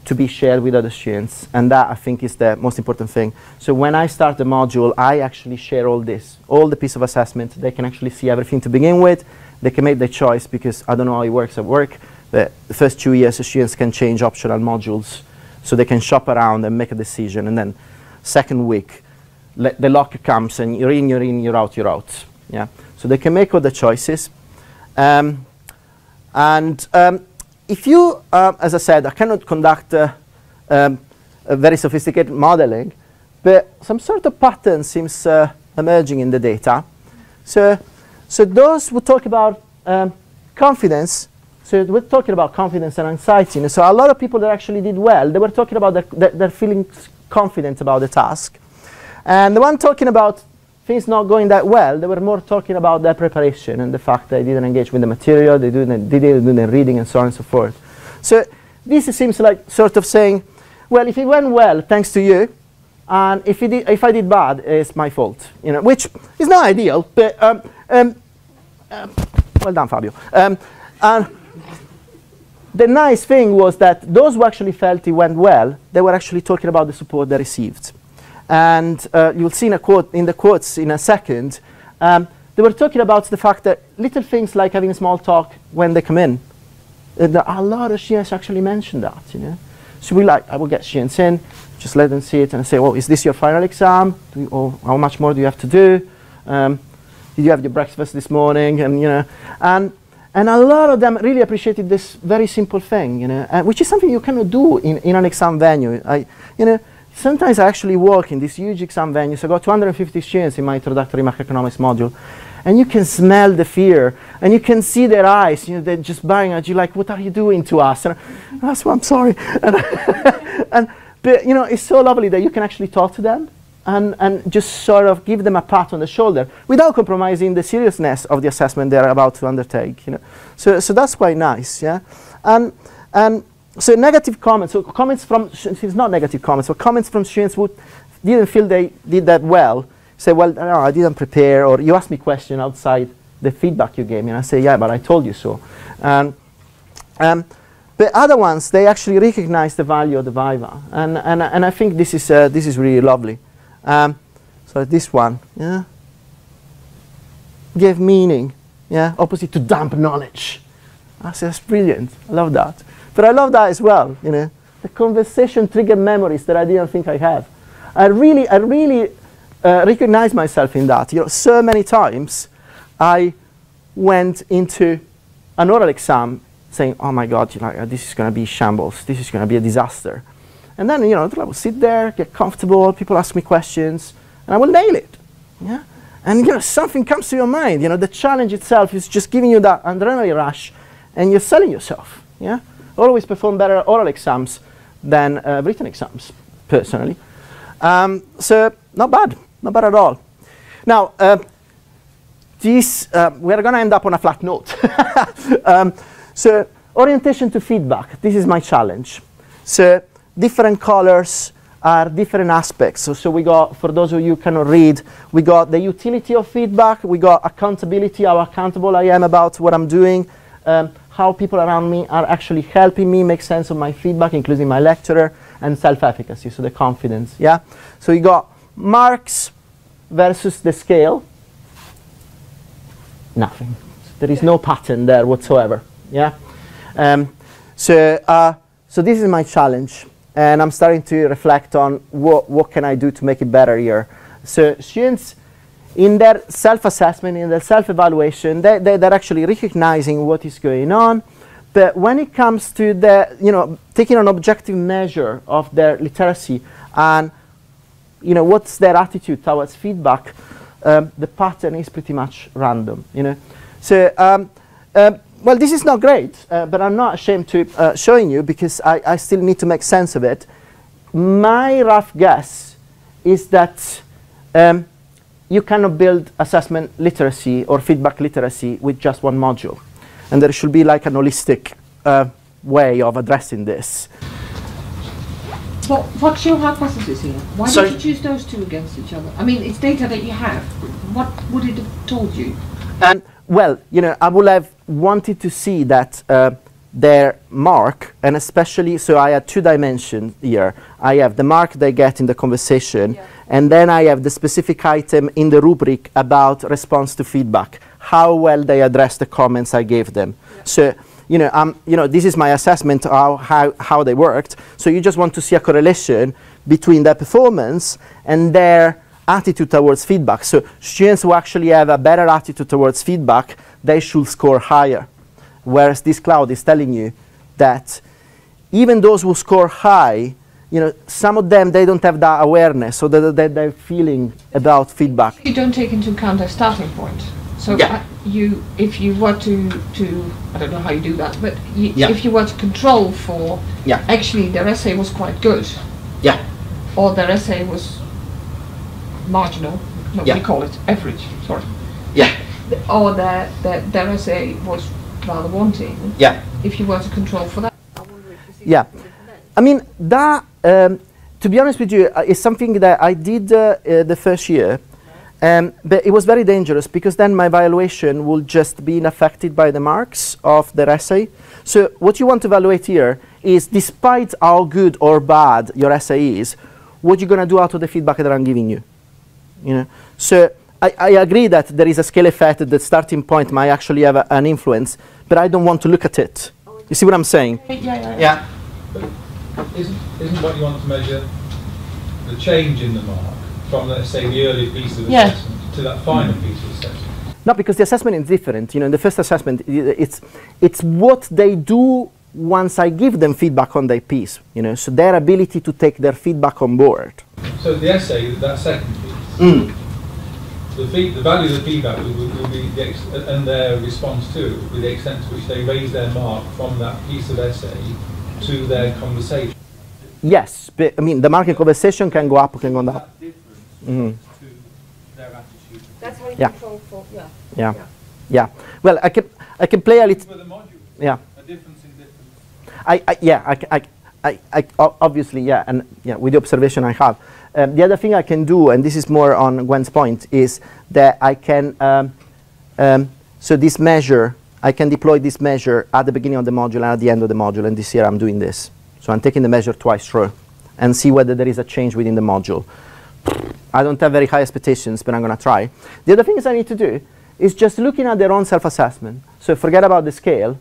to be shared with other students, and that I think is the most important thing. So when I start the module, I actually share all this, all the piece of assessment. They can actually see everything to begin with. They can make their choice because I don't know how it works at Warwick, the, first two years, the students can change optional modules so they can shop around and make a decision. And then second week, the lock comes and you're in, you're in, you're out, you're out. Yeah. So they can make all the choices. Um, and um, if you, uh, as I said, I cannot conduct uh, um, a very sophisticated modeling, but some sort of pattern seems uh, emerging in the data. So, so those who talk about um, confidence so we're talking about confidence and anxiety. so a lot of people that actually did well, they were talking about their, their, their feeling confident about the task. And the one talking about things not going that well, they were more talking about their preparation and the fact that they didn't engage with the material, they didn't, they didn't do the reading and so on and so forth. So this seems like sort of saying, well, if it went well, thanks to you, and if, it did, if I did bad, it's my fault, you know, which is not ideal, but um, um, uh, well done, Fabio. Um, and the nice thing was that those who actually felt it went well, they were actually talking about the support they received. And uh, you'll see in, a quote, in the quotes in a second, um, they were talking about the fact that little things like having a small talk when they come in. Uh, a lot of students actually mentioned that, you know. So we like, I will get students in, just let them see it and say, well, is this your final exam? You, or how much more do you have to do? Um, did you have your breakfast this morning? And, you know, and, and a lot of them really appreciated this very simple thing, you know, uh, which is something you cannot do in, in an exam venue. I, you know, sometimes I actually work in these huge exam venues. I got 250 students in my introductory macroeconomics module. And you can smell the fear, and you can see their eyes. You know, they're just barring at you, like, "What are you doing to us?" And that's why I'm sorry. And, and but you know, it's so lovely that you can actually talk to them, and and just sort of give them a pat on the shoulder without compromising the seriousness of the assessment they're about to undertake. You know, so so that's quite nice, yeah. And and so negative comments, so comments from it's not negative comments, but comments from students who didn't feel they did that well say, well, no, I didn't prepare, or you asked me question outside the feedback you gave me, and I say, yeah, but I told you so. Um, um, but other ones, they actually recognize the value of the Viva, and, and, and I think this is, uh, this is really lovely. Um, so this one, yeah, give meaning, yeah, opposite to dump knowledge. I say, that's brilliant, I love that. But I love that as well, you know, the conversation triggered memories that I didn't think I have. I really, I really uh, recognize myself in that. You know, so many times I went into an oral exam saying, "Oh my God, uh, this is going to be shambles. This is going to be a disaster." And then you know, I will sit there, get comfortable. People ask me questions, and I will nail it. Yeah. And you know, something comes to your mind. You know, the challenge itself is just giving you that adrenaline rush, and you're selling yourself. Yeah. Always perform better oral exams than uh, written exams, personally. Um, so not bad. Not bad at all. Now, uh, this, uh, we're going to end up on a flat note. um, so, orientation to feedback. This is my challenge. So, different colors are different aspects. So, so we got, for those of you who cannot read, we got the utility of feedback, we got accountability, how accountable I am about what I'm doing, um, how people around me are actually helping me make sense of my feedback, including my lecturer, and self-efficacy, so the confidence, yeah? So you got marks, versus the scale, nothing. There is no pattern there whatsoever. Yeah. Um, so uh, so this is my challenge, and I'm starting to reflect on what what can I do to make it better here. So students. In their self-assessment, in their self-evaluation, they, they, they're actually recognizing what is going on. But when it comes to the, you know, taking an objective measure of their literacy and you know, what's their attitude towards feedback, um, the pattern is pretty much random, you know. So, um, uh, well, this is not great, uh, but I'm not ashamed to uh, showing you because I, I still need to make sense of it. My rough guess is that um, you cannot build assessment literacy or feedback literacy with just one module. And there should be like an holistic uh, way of addressing this. What, what's your hypothesis here? Why Sorry? did you choose those two against each other? I mean, it's data that you have. What would it have told you? And well, you know, I would have wanted to see that uh, their mark, and especially, so I had two dimensions here. I have the mark they get in the conversation, Yeah. and then I have the specific item in the rubric about response to feedback, how well they address the comments I gave them. So, you know, um, you know, this is my assessment of how, how they worked. So you just want to see a correlation between their performance and their attitude towards feedback. So students who actually have a better attitude towards feedback, they should score higher. Whereas this cloud is telling you that even those who score high, you know, some of them, they don't have that awareness or that, that they're feeling about feedback. You don't take into account their starting point. So Yeah. uh, you, if you were to, to, I don't know how you do that, but you, Yeah. if you were to control for, Yeah. actually their essay was quite good, Yeah. or their essay was marginal, no, Yeah. we call it average, sorry. Yeah, Or their, their, their essay was rather wanting, yeah. if you were to control for that. Yeah, I mean that. Um, to be honest with you, uh, is something that I did uh, uh, the first year, um, but it was very dangerous because then my evaluation will just be affected by the marks of their essay. So what you want to evaluate here is, despite how good or bad your essay is, what you're gonna do out of the feedback that I'm giving you. You know, so. I, I agree that there is a scale effect, that the starting point might actually have a, an influence, but I don't want to look at it. You see what I'm saying? Yeah, yeah, Yeah. Isn't, isn't what you want to measure the change in the mark from, let's say, the early piece of Yeah. assessment to that final piece of assessment? No, because the assessment is different. You know, in the first assessment, it's it's what they do once I give them feedback on their piece. You know, so their ability to take their feedback on board. So the essay, that second piece, Mm. The, feed, the value of the feedback will, will, will be the ex, and their response to it will be the extent to which they raise their mark from that piece of essay to their conversation. Yes, but I mean the market conversation can go up, can go down. Mm-hmm. To their attitude. That's how you Yeah. control for, yeah. Yeah, yeah. Well, I can I can play a little. With a module, Yeah. a difference in difference. I, yeah I yeah, I, c- I, I, I- obviously, yeah, and yeah, with the observation I have. Um, the other thing I can do, and this is more on Gwen's point, is that I can, um, um, so this measure, I can deploy this measure at the beginning of the module and at the end of the module, and this year I'm doing this. So I'm taking the measure twice through and see whether there is a change within the module. I don't have very high expectations, but I'm going to try. The other things I need to do is just looking at their own self-assessment. So forget about the scale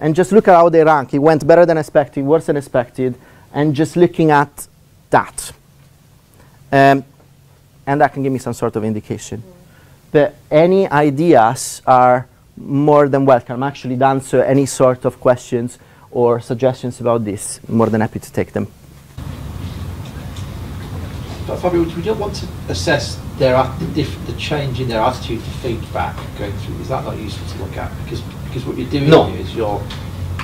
and just look at how they rank. It went better than expected, worse than expected, and just looking at that. Um, and that can give me some sort of indication. But any ideas are more than welcome. I'm actually to answer any sort of questions or suggestions about this. more than happy to take them. But Fabio, would you want to assess their the, the change in their attitude to feedback going through? Is that not useful to look at? Because because what you're doing No. here is you're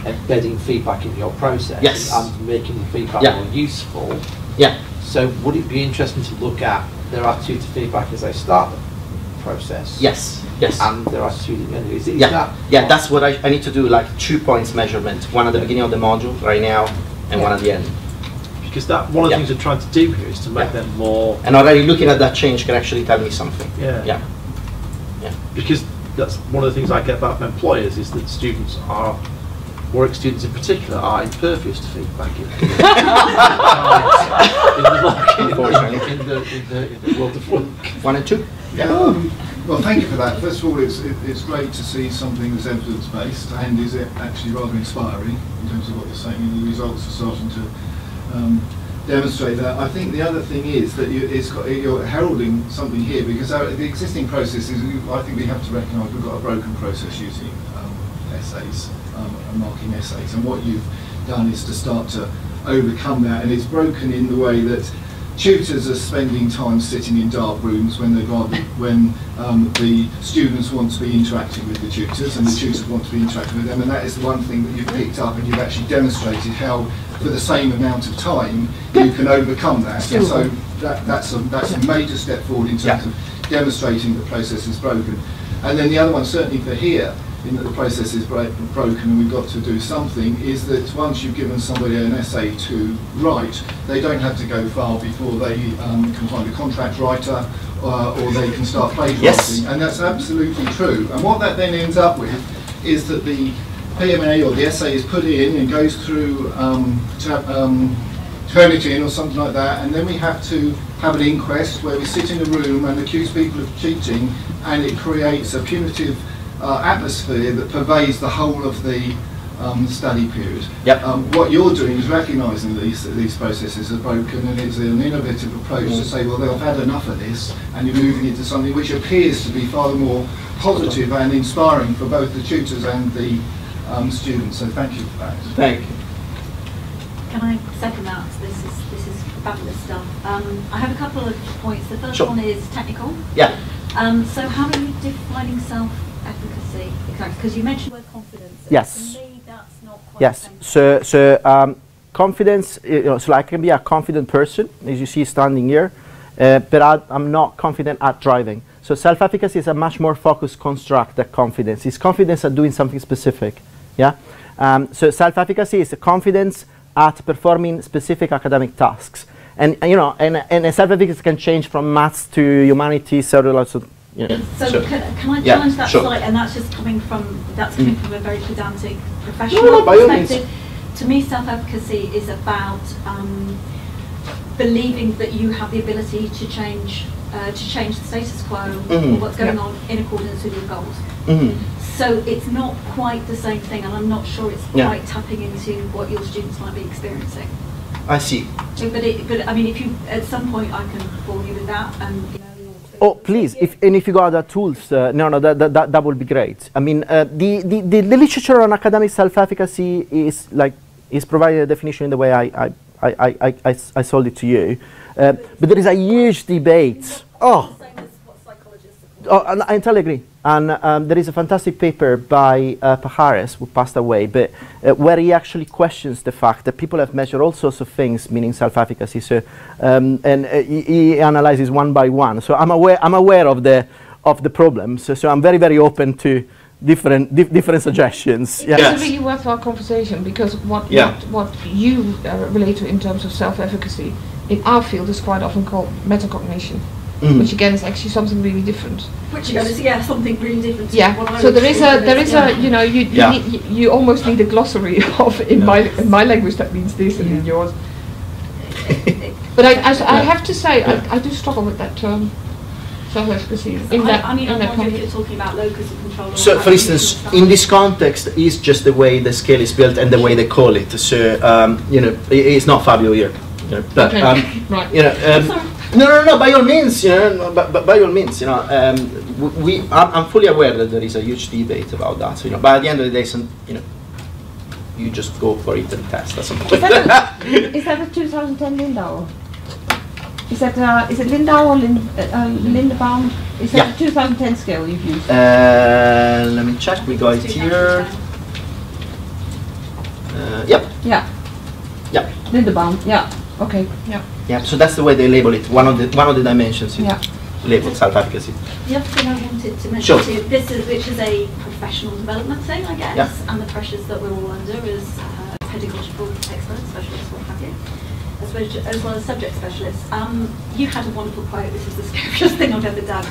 embedding feedback in your process Yes. and making the feedback Yeah. more useful. Yeah. So would it be interesting to look at their attitude to feedback as they start the process? Yes. Yes. And their attitude at the end. Is, is yeah, that yeah, that's what I, I need to do, like two points measurement, one at the beginning of the module right now, and one at the end. because that one of the Yeah. things we're trying to do here is to make Yeah. them more And already looking at that change can actually tell me something. Yeah. Yeah. Yeah. because that's one of the things I get about from employers is that students are, Warwick students in particular, are impervious to feedback in, in the market, Unfortunately. in, the, in, the, in the world of work. One and two? Yeah, um, well, thank you for that. First of all, it's, it, it's great to see something that's evidence-based and is it actually rather inspiring in terms of what you're saying and the results are starting to um, demonstrate that. I think the other thing is that you, you're heralding something here because our, the existing process is, I think we have to recognise we've got a broken process using um, essays, um, and marking essays. And what you've done is to start to overcome that and it's broken in the way that tutors are spending time sitting in dark rooms when they rather when um, the students want to be interacting with the tutors and the tutors want to be interacting with them and that is the one thing that you've picked up and you've actually demonstrated how for the same amount of time you can overcome that. And so that, that's a that's a major step forward in terms Yeah. of demonstrating the process is broken. And then the other one certainly for here in that the process is broken and we've got to do something is that once you've given somebody an essay to write, they don't have to go far before they um, can find a contract writer uh, or they can start plagiarising. Yes. And that's absolutely true. And what that then ends up with is that the PMA or the essay is put in and goes through um, um, Turnitin or something like that, and then we have to have an inquest where we sit in a room and accuse people of cheating, and it creates a punitive uh, atmosphere that pervades the whole of the um, study period. Yep. Um, what you're doing is recognising these these processes are broken, and it's an innovative approach to say, well, they've had enough of this, and you're moving into something which appears to be far more positive and inspiring for both the tutors and the um, students. So thank you for that. Thank you. Can I second that? This is, this is fabulous stuff. Um, I have a couple of points. The first Sure. one is technical. Yeah. Um, so how are you defining Because you mentioned word confidence. Yes. Me, that's not quite Yes. So, so um, confidence, you know, so I can be a confident person, as you see standing here, uh, but I, I'm not confident at driving. So self-efficacy is a much more focused construct than confidence. It's confidence at doing something specific. Yeah. Um, so self-efficacy is a confidence at performing specific academic tasks. And you know, and, and self-efficacy can change from maths to humanities, several so, you So so- can, can I Yeah, challenge that sure. slightly? And that's just coming from, that's coming Mm. from a very pedantic professional No, perspective. To me, self-efficacy is about um, believing that you have the ability to change, uh, to change the status quo Mhm. or what's going Yeah. on in accordance with your goals. Mhm. So it's not quite the same thing, and I'm not sure it's Yeah. quite tapping into what your students might be experiencing. I see. But it, but I mean, if you, at some point, I can bore you with that, and you know. Oh, please, if, and if you got other tools, uh, no, no, that, that, that, that would be great. I mean, uh, the, the, the, the literature on academic self-efficacy is like, is providing a definition in the way I, I, I, I, I, I sold it to you. Uh, but there is a huge debate. Oh, Oh, and I entirely agree. And um, there is a fantastic paper by uh, Pajares, who passed away, but uh, where he actually questions the fact that people have measured all sorts of things, meaning self-efficacy. So, um, and uh, he, he analyzes one by one. So I'm aware, I'm aware of the of the problems. So, so I'm very, very open to different dif- different suggestions. It's Yes. a really worthwhile conversation because what, Yeah. what, what you uh, relate to in terms of self-efficacy in our field is quite often called metacognition, Mm. which again is actually something really different. Which again is, yeah, something really different. Yeah. So there is a of there as, is yeah. a you know you you, Yeah. need, you, you almost need a glossary of in my in my language that means this and in yours. But I I have to say I, I do struggle with that term self-efficacy in that I mean, that wonder if context. you're talking about locus control. So, for instance, in this context, is just the way the scale is built and the way they call it. So, um, you know, it's not Fabio here. You know, but, Okay. um, right. you know, um, Sorry. No, no, no, by all means, you know, no, but, but by all means, you know, um, we, I'm, I'm fully aware that there is a huge debate about that. You know, but at the end of the day, some, you know, you just go for it and test at some point. Is that a, is that a 2010 Lindau? Is that uh, is it Lindau or Lind, uh, uh, Linderbaum? Is that Yeah. a 2010 scale you've used? uh, let me check. We got it here. Uh, yep, Yeah. Yeah. Linderbaum. Yeah. Okay. Yeah. Yeah. So that's the way they label it. One of the one of the dimensions is Yeah. labeled self-efficacy. The other thing I wanted to mention Sure. to you, this is, which is a professional development thing, I guess, Yeah. and the pressures that we're all under as uh, pedagogical experts, specialists, what have you, as well as, as well as subject specialists. Um, you had a wonderful quote, this is the scariest thing I've ever done.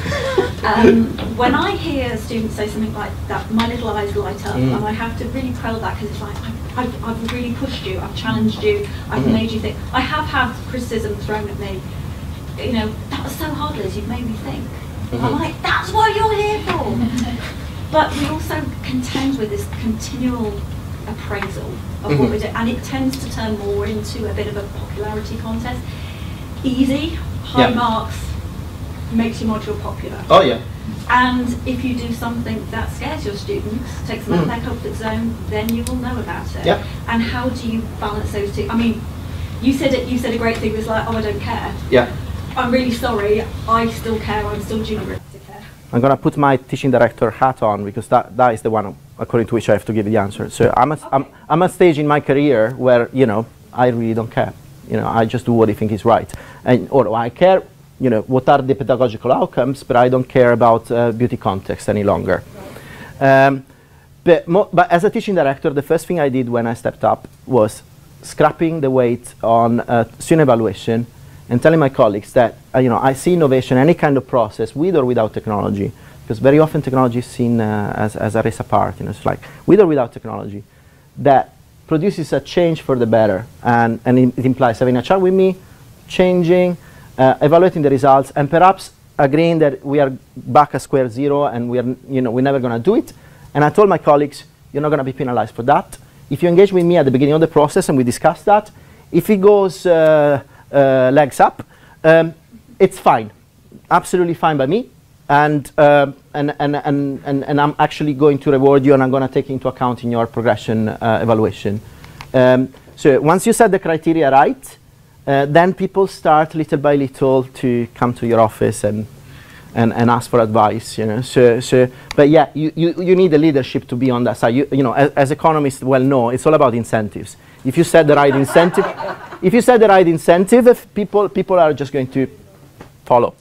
Um, when I hear students say something like that, my little eyes light up, Mm. and I have to really quell that because it's like, I, I've, I've really pushed you, I've challenged you, I've Mhm. made you think. I have had criticism thrown at me, you know, that was so hard, Liz, you've made me think. I'm Mhm. like, that's what you're here for. but we also contend with this continual appraisal of Mhm. what we do, and it tends to turn more into a bit of a popularity contest. Easy, high Yeah. marks, makes your module popular. Oh yeah. And if you do something that scares your students, takes them out of Mm. their comfort zone, then you will know about it. Yep. And how do you balance those two? I mean, you said it. You said a great thing was like, oh, I don't care. Yeah. I'm really sorry. I still care. I'm still junior to care. I'm gonna put my teaching director hat on because that, that is the one according to which I have to give the answer. So I'm, a, I'm, Okay. I'm at a stage in my career where you know I really don't care. You know I just do what I think is right, and or I care. You know what are the pedagogical outcomes, but I don't care about uh, beauty context any longer. Um, but, but as a teaching director, the first thing I did when I stepped up was scrapping the weight on uh, student evaluation and telling my colleagues that uh, you know I see innovation, any kind of process, with or without technology, because very often technology is seen uh, as, as a race apart. You know, it's like with or without technology, that produces a change for the better, and, and it, it implies having a chat with me, changing, uh, evaluating the results, and perhaps agreeing that we are back at square zero and we are, you know, we're never going to do it. And I told my colleagues, you're not going to be penalized for that. If you engage with me at the beginning of the process and we discuss that, if it goes uh, uh, legs up, um, it's fine, absolutely fine by me. And, uh, and, and, and, and, and I'm actually going to reward you and I'm going to take into account in your progression uh, evaluation. Um, so once you set the criteria right, uh, then people start little by little to come to your office and, and, and ask for advice, you know. So, so, but yeah, you, you, you need the leadership to be on that side. You, you know, as, as economists well know, it's all about incentives. If you set the right incentive, if you set the right incentive, people, people are just going to follow.